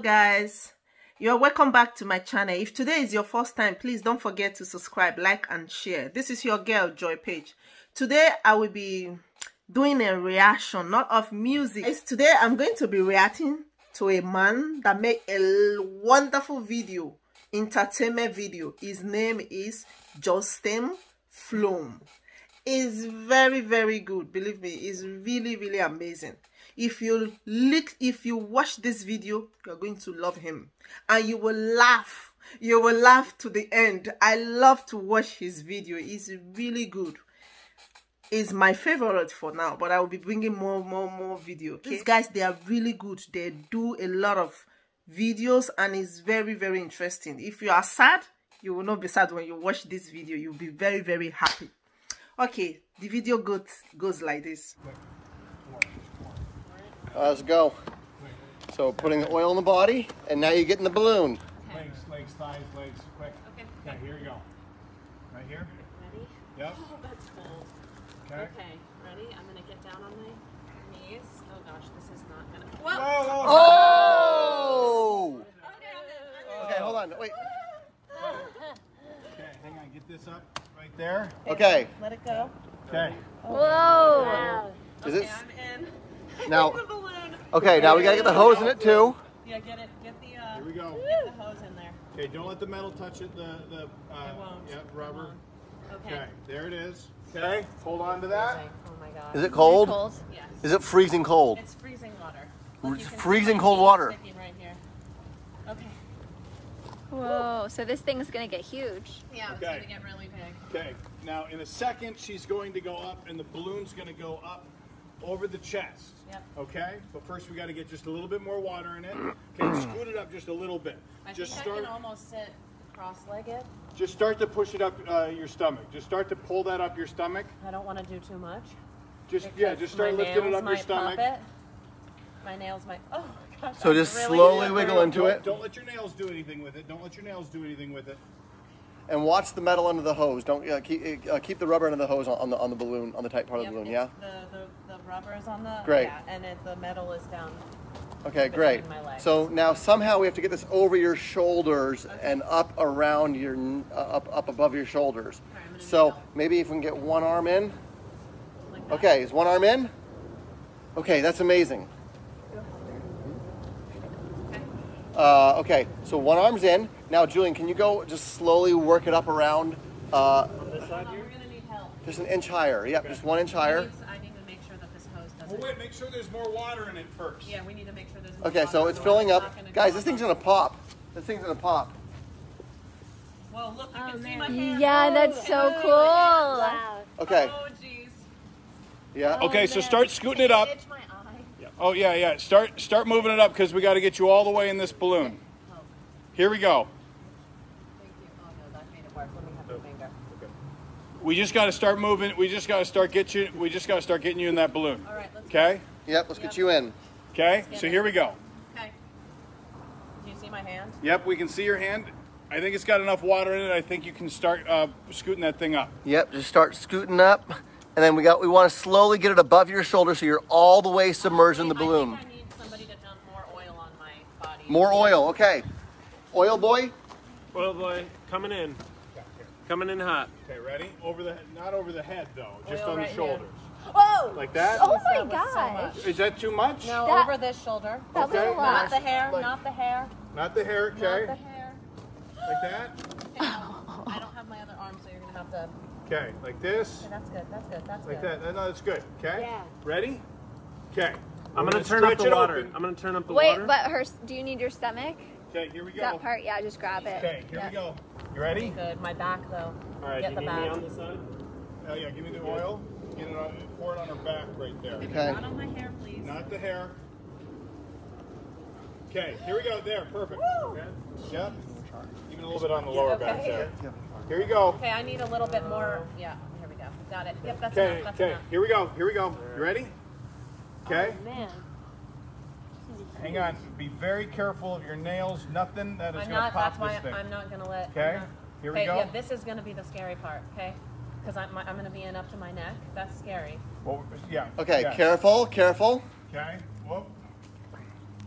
guys. You're welcome back to my channel. If today is your first time please don't forget to subscribe like and share. This is your girl joy page. Today i will be doing a reaction not of music. It's today i'm going to be reacting to a man that made a wonderful video entertainment video. His name is justin flom. Is very very good. Believe me it's really really amazing if you look if you watch this video you're going to love him. And you will laugh. You will laugh to the end. I love to watch his video. It's really good. Is my favorite for now but i will be bringing more more more video. Okay? these guys they are really good. They do a lot of videos and it's very very interesting. If you are sad you will not be sad when you watch this video. You'll be very very happy. Okay the video goes goes like this let's go. So putting the oil in the body, and now you get in the balloon. Legs, legs, thighs, legs, quick. Okay. Okay, here you go. Right here. Ready? Yep. Oh, that's cold. Okay. Okay, ready? I'm gonna get down on my knees. Oh gosh, this is not gonna. Whoa, Whoa! whoa, Oh! oh okay, okay. Okay, hold on. Wait. Okay, hang on. Get this up right there. Okay. let it go Okay. Oh, whoa! Is okay, it I'm in. now? the balloon. Okay, now we gotta get the hose in it too. Yeah, get it. Get the uh, Here we go. get the hose in there. Okay, don't let the metal touch it. The the uh, It won't. Yep, rubber. won't. Okay. Okay, there it is. Okay, hold on to that. Okay. Oh my god. Is it cold? Cold. Yes. Is it freezing cold? It's freezing water. It's you can see freezing cold water. sticking Right here. Okay. Whoa! So this thing's gonna get huge. Yeah, it's Okay. gonna get really big. Okay, now in a second she's going to go up, and the balloon's going to go up over the chest. Yep. Okay, but first we got to get just a little bit more water in it. Okay, scoot it up just a little bit. I just think start. I can almost sit cross-legged. Just start to push it up uh, your stomach. Just start to pull that up your stomach. I don't want to do too much. Just yeah, just start lifting it up your stomach. it. My nails might. Oh gosh. So I'm just really slowly slippery. wiggle into Don't, it. don't let your nails do anything with it. Don't let your nails do anything with it. And watch the metal under the hose. Don't uh, keep uh, keep the rubber under the hose on, on the on the balloon on the tight part of the balloon. Yeah. The, the the rubber is on the. Great. Yeah, and it, the metal is down. Okay, great. my legs. So now somehow we have to get this over your shoulders and up around your uh, up up above your shoulders. Alright, I'm So maybe if we can get one arm in. Like. Okay, is one arm in? Okay, that's amazing. Okay. Uh, okay, so one arm's in. Now, Julian, can you go just slowly work it up around uh, On this side here. we're gonna need help. just an inch higher? Yep, just one inch I higher. need, I need to make sure that this hose Well, doesn't. wait. Make sure there's more water in it first. Yeah, we need to make sure there's. More Okay, so it's filling up. Guys, this thing's gonna pop. This thing's gonna pop. Whoa, look! You Oh, can see my hand. Yeah, oh, that's so Oh, cool. Wow. Okay, Oh jeez. yeah. Oh, okay, Oh, so start scooting it up. Itch my eye. Oh yeah, yeah. Start start moving it up because we got to get you all the way in this balloon. Oh, Here we go. thank you. Oh no, that made it worse. Let me have your oh, finger. We just got to start moving. We just got to start get you. We just got to start getting you in that balloon. All right, let's. Okay. Yep, let's get you in. Okay. So here we go. Okay. Do you see my hand? Yep, we can see your hand. I think it's got enough water in it. I think you can start uh, scooting that thing up. Yep, just start scooting up. And then we got we want to slowly get it above your shoulder so you're all the way submerged in the I balloon. think I need somebody to dump more oil on my body. More oil, okay. Oil boy? Oil boy, coming in. Coming in hot. Okay, ready? Over the not over the head though, just Oil on right the here. shoulders. Whoa! Like that? Oh my That was so gosh! Is that too much? No, That- over this shoulder. That was Okay. a Not the hair. Like- not the hair. Not the hair. Not the Okay. hair. Like that. Okay, no, I don't have my other arm, so you're gonna have to. Okay. Like this. Okay, that's good. That's good. That's good. Like good. that. No, that's good. Okay. Yeah. Ready? Okay. I'm We're gonna turn up the water. open. I'm gonna turn up the Wait, water. but her. Do you need your stomach? Okay, here we go. That part? Yeah, just grab it. Okay, here Yeah. we go. You ready? Good. My back though. All right, Get you the need back. me on the side? Oh yeah, give me the oil. Get it on, pour it on her back right there. Okay. Not on my hair, please. Not the hair. Okay, here we go. There, perfect. Okay. Yep. Even a little bit on the lower back there. Here you go. Okay, I need a little bit more. Yeah. Here we go. Got it. Yep, that's Okay, enough. Okay. Here we go. Here we go. You ready? Okay. Oh, man. Hang on. Be very careful of your nails. Nothing that is going to pop this thing. I'm not gonna let. Okay, not- here we okay, go. Yeah, this is gonna be the scary part. Okay, because I'm I'm gonna be in up to my neck. That's scary. Well, yeah. Okay, yes. careful, careful. Okay. Whoop.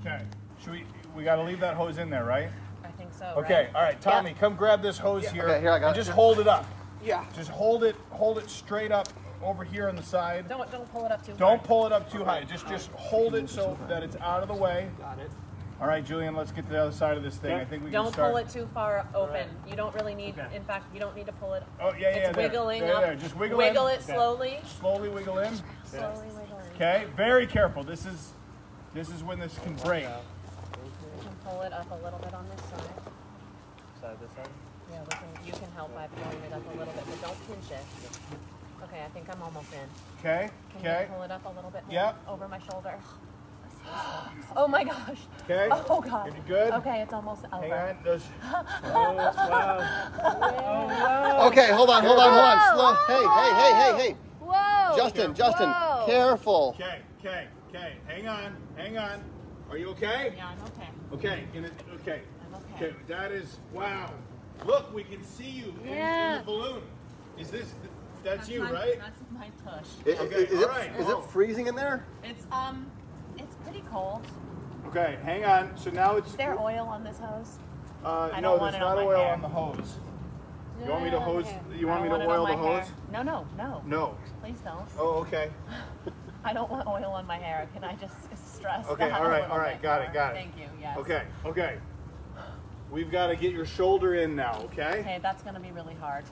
Okay. Should we? we got to leave that hose in there, right? I think so. Okay. right? All right, Tommy, come grab this hose here. Okay, here, I got and it. Just hold it up. Yeah. Just hold it, hold it straight up over here on the side. Don't don't pull it up too Don't hard. pull it up too high. Just just hold it so that it's out of the way. Got it. All right, Julian, let's get to the other side of this thing. I think we Don't can start. pull it too far open. Right. You don't really need. Okay. In fact, you don't need to pull it. Oh yeah, yeah. it's there. wiggling there, up. There. Just wiggle, Wiggle in. it slowly. Slowly wiggle in. Slowly wiggle in. Okay. Very careful. This is this is when this can break. You can pull it up a little bit on this side. Side this side. Yeah, we can, you can help by pulling it up a little bit, but don't pinch it. Okay, I think I'm almost in. Okay. Can Okay. you pull it up a little bit more Yep. over my shoulder? Oh my gosh. Okay. Oh god. You good? Okay, it's almost over. Hang on. Those- Oh, wow. Okay, hold on, hold on, hold on. Slow. Hey, hey, hey, hey, hey. Whoa. Justin, Justin, Whoa. careful. Okay. Okay. Okay. Hang on. Hang on. Are you okay? Yeah, I'm okay. Okay. In it, okay. I'm okay. Okay. That is wow. Look, we can see you in, in Yeah. the balloon. Is this? That's, you, my, right? That's my tush. I- i- Okay, Is, it, all right. is it freezing in there? It's um, it's pretty cold. Okay. Hang on. So now it's. Is there oil on this hose? Uh, I no, don't want there's it on not my oil hair. on the hose. You want me to hose? You I want me don't to want it oil on the my hair. hose? No, no, no. No. Please don't. Oh, okay. I don't want oil on my hair. Can I just stress Okay, that all a right, little all right, bit got it, more? got it. Thank you. Yes. Okay. Okay. We've got to get your shoulder in now. Okay. Okay, that's gonna be really hard.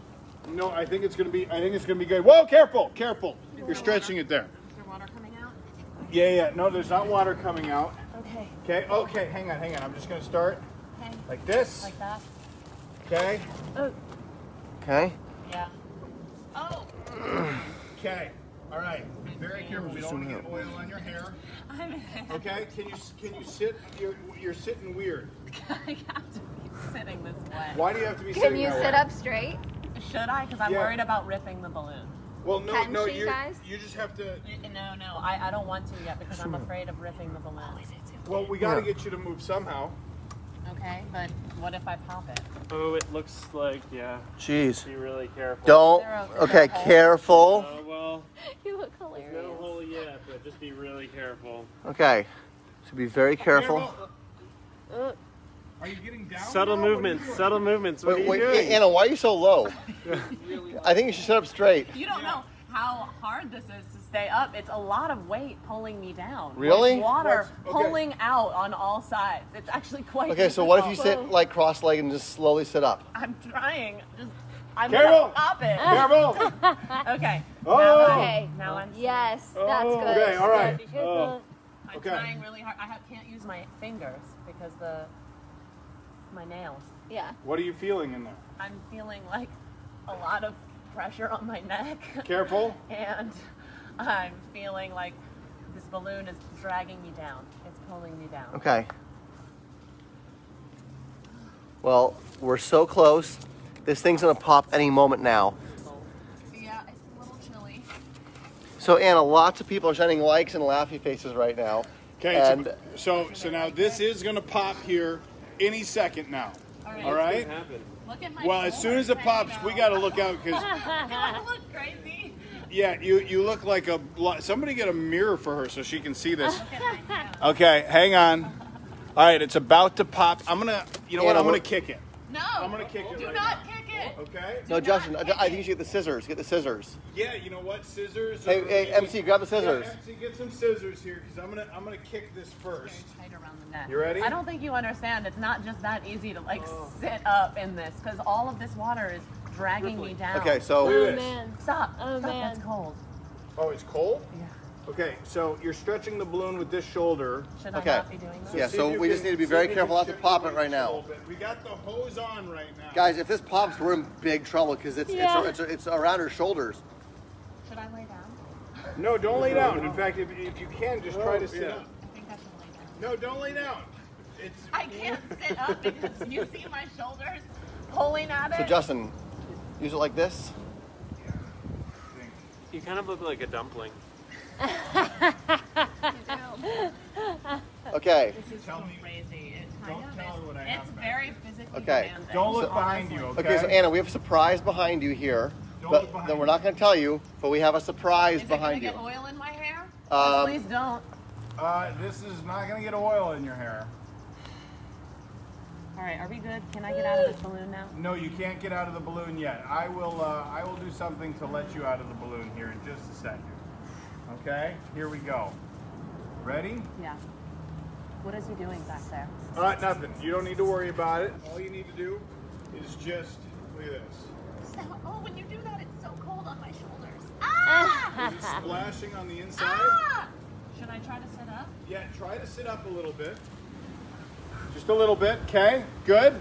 No, I think it's gonna be. I think it's gonna be good. Whoa! Careful! Careful! You're stretching it there. Is there water coming out? Yeah, yeah. No, there's not water coming out. Okay. Okay. Okay. Hang on. Hang on. I'm just gonna start Okay. like this. Like that. Okay. Oh. Okay. Yeah. Oh. Okay. All right. Be very careful. We don't want to get oil on your hair. I'm. Okay. Can you can you sit? You're you're sitting weird. I have to be sitting this way. Why do you have to be Can sitting you that Can you sit way? up straight? Should I? Because I'm Yeah. worried about ripping the balloon. Well, no, Can no. she, You guys? you just have to. No, no, I, I don't want to yet because I'm afraid of ripping the balloon. Well, we got to Yeah. get you to move somehow. Okay, but what if I pop it? Oh, it looks like, yeah. Jeez. Be really careful. Don't. There Okay, is there a hole? careful. Oh, well, You look hilarious. no hilarious. hole yet, but just be really careful. Okay. So be very careful. Uh, Are you getting down? Subtle now? What are you movements, subtle movements. What Wait, are you wait, doing? Anna, why are you so low? I think you should sit up straight. You don't know how hard this is to stay up. It's a lot of weight pulling me down. Really? With water okay. pulling out on all sides. It's actually quite Okay, so what if you sit like cross-legged and just slowly sit up? I'm trying. Just I'm Careful! gonna it. Careful! Okay. Oh! Now Okay. now I'm Yes, oh, that's Oh, good. okay, all right. Be careful. Oh. I'm Okay. trying really hard. I have, can't use my fingers because the my nails. Yeah. What are you feeling in there? I'm feeling like a lot of pressure on my neck, Careful. and I'm feeling like this balloon is dragging me down. It's pulling me down. Okay. Well, we're so close. This thing's gonna pop any moment now. Yeah, it's a little chilly. So Anna, lots of people are sending likes and laughy faces right now. Okay, And so, so so now this is gonna pop here any second now. All right. All right. Look at my. Well, as soon as it pops, we gotta look out because look crazy. yeah, you you look like a somebody get a mirror for her so she can see this. Look at my nails. Okay, hang on. All right, it's about to pop. I'm gonna, you know what? I'm gonna kick it. No. I'm gonna kick it Do right not now. kick it. Okay. no, Justin, I, I think you should get the scissors. Get the scissors. Yeah, you know what? Scissors. Hey, or- hey, MC, grab the scissors. Yeah, MC, get some scissors here because I'm gonna I'm gonna kick this first. Very tight around the neck. You ready? I don't think you understand. It's not just that easy to like oh. sit up in this because all of this water is dragging me down. Okay, so Do Oh this. man. Stop. Oh, Stop. man. That's cold. Oh, it's cold. Yeah. Okay, so you're stretching the balloon with this shoulder. Should Okay. I not be doing this? Yeah, See so you we can- just need to be see very if you careful can not to shift pop your it right weight a now. little bit. We got the hose on right now. guys, if this pops, we're in big trouble because it's, Yeah. it's it's it's around her shoulders. Should I lay down? No, don't lay down. In fact, if, if you can, just try to oh, sit yeah. up. I think I should lay down. No, don't lay down. It's I can't sit up because you see my shoulders pulling at it. So Justin, use it like this. You kind of look like a dumpling. Okay. This is Tell so me- crazy. It don't tell her what I have It's back very physically Okay. demanding. don't look So- behind you. Okay. Okay, so Anna, we have a surprise behind you here. Don't But look behind then we're not going to tell you, but we have a surprise Is it gonna behind you. get oil in my hair? Um, Please don't. Uh, this is not gonna get oil in your hair. All right, are we good? Can I get out of this balloon now? No, you can't get out of the balloon yet. I will. Uh, I will do something to let you out of the balloon here in just a second. Okay. Here we go. Ready? Yeah. What is he doing back there? Uh, nothing. You don't need to worry about it. All you need to do is just look at this. Oh, when you do that, it's so cold on my shoulders. Is it splashing on the inside? Ah! Should I try to sit up? Yeah. Try to sit up a little bit. Just a little bit. Okay. Good.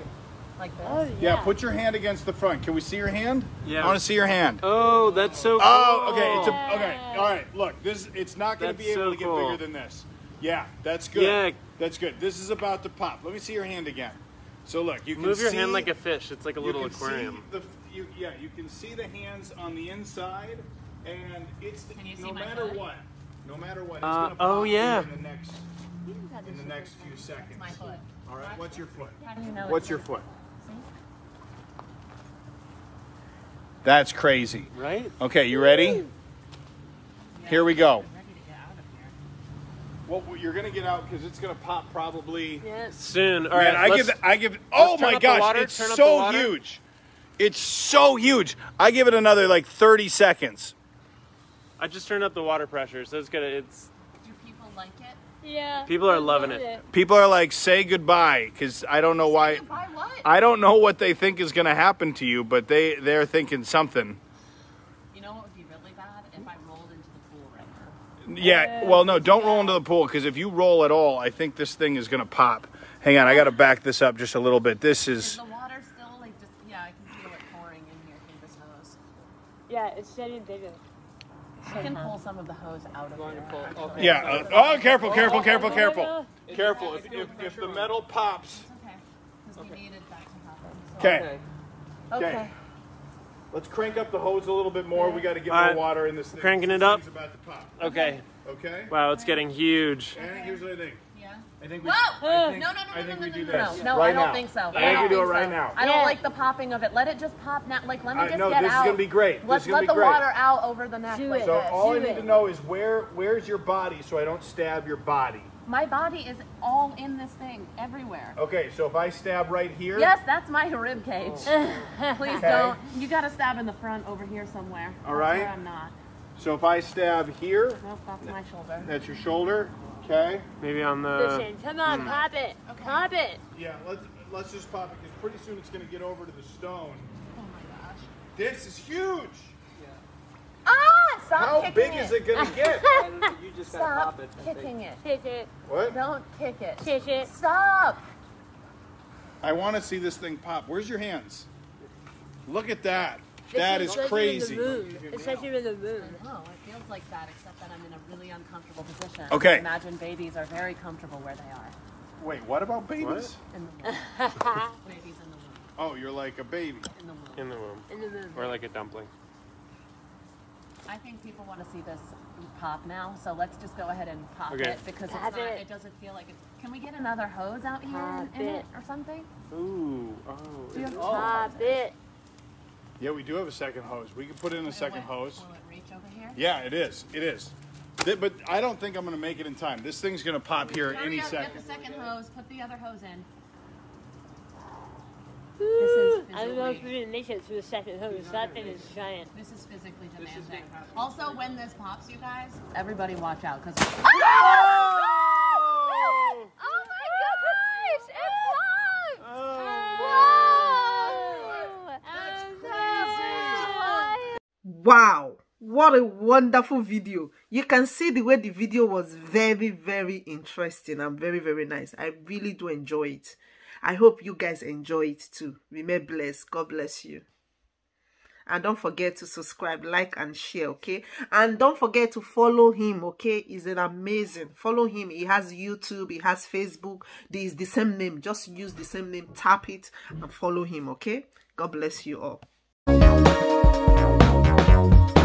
Like this? Yeah. Put your hand against the front. Can we see your hand? Yeah. I want to see your hand. Oh, that's so cool. Oh, okay. It's a, okay. All right. Look, this it's not going to be able so to get cool. bigger than this. Yeah, that's good. Yeah. That's good. This is about to pop. Let me see your hand again. So look, you can Move your see, hand like a fish. It's like a you little can aquarium. See the, you, yeah, you can see the hands on the inside, and it's Can you no matter foot? what, no matter what, it's Uh, gonna pop oh, yeah. in the next in the next few seconds. My foot. All right. What's your foot? How do you know What's your not- foot? See? That's crazy. Right? Okay, you ready? Here we go. I'm ready to get out of here. Well, you're gonna get out because it's gonna pop probably. Soon. All right, Man. I give I give oh my gosh, water, it's turn up the so huge. It's so huge. I give it another like 30 seconds. I just turned up the water pressure, so it's gonna. It's Do people like it? Yeah. People are loving it. People are like say goodbye cuz I don't know why Why what? I don't know what they think is going to happen to you, but they they're thinking something. You know what would be really bad? If I rolled into the pool right now. Yeah, well no, don't roll into the pool cuz if you roll at all, I think this thing is going to pop. Hang on, I got to back this up just a little bit. This Is is the water still like just, yeah, I can feel it pouring in here through this hose. Yeah, it's getting bigger. I can pull some of the hose out of here. actually. yeah, uh, oh careful, careful, careful, careful. no. Careful. If, if, if the metal pops. It's okay. Because we needed that to happen. So- Okay. Okay. Okay. Let's crank up the hose a little bit more. We got to get All more right. water in this thing. Cranking This it up. thing's about to pop. okay. Okay? Wow, it's getting huge. And here's what I think. Yeah. I think we, Whoa! I think, No, no, no, I no, think no, we no, do no, this. no. No, right I don't now. think so. I I think don't we do it right so. now. I don't Yeah. like the popping of it. Let it just pop now. Like, let me I- just no, get this is out. gonna be great. This Let's is gonna let be the great. water out over the neck Do like it. So this. all I Do need it. to know is where where's your body so I don't stab your body. My body is all in this thing, everywhere. Okay, so if I stab right here. Yes, that's my rib cage. Oh. Please Okay. don't. You got to stab in the front over here somewhere. All That's right. Where I'm not. So if I stab here, Nope, that's my shoulder. that's your shoulder. Okay. Maybe on the. Listen, come on, pop it. Pop it. Yeah, let's let's just pop it because pretty soon it's gonna get over to the stone. Oh my gosh. This is huge. Ah! Stop How kicking big it. is it gonna get? You just gotta Stop pop it. I think. kicking it. Hit it. what? Don't kick it. Hit it. Stop. I want to see this thing pop. Where's your hands? Look at that. This That is is like crazy. In the moon. It's like you're in the moon. No, it feels like that, except that I'm in a really uncomfortable position. Okay. Imagine babies are very comfortable where they are. Wait, what about babies? What? In the womb. babies in the womb. Oh, you're like a baby. In the womb. In the womb. In the moon. Or like a dumpling. I think people want to see this pop now, so let's just go ahead and pop Okay. it because it's not, it. it doesn't feel like it's. Can we get another hose out here Pop in, in it it. or something? Ooh. Oh. Do you have Pop it. Yeah, we do have a second hose. We can put in a second Will hose. Will it reach over here? Yeah, it is. It is. Th- But I don't think I'm going to make it in time. This thing's going to pop here Hurry any up, second. Get the second hose. Put the other hose in. Woo. is I don't know if physically- we're gonna make it to the second hose. That thing is giant. This is physically demanding. Also, when this pops, you guys, everybody watch out because. Oh my gosh! It popped! Whoa! Wow, what a wonderful video. You can see the way the video was very, very interesting and very, very nice. I really do enjoy it. I hope you guys enjoy it too. Remain blessed. God bless you. And don't forget to subscribe, like, and share, okay? And don't forget to follow him, okay? He's an amazing. Follow him. He has YouTube, he has Facebook. There is the same name. Just use the same name, tap it, and follow him, okay? God bless you all you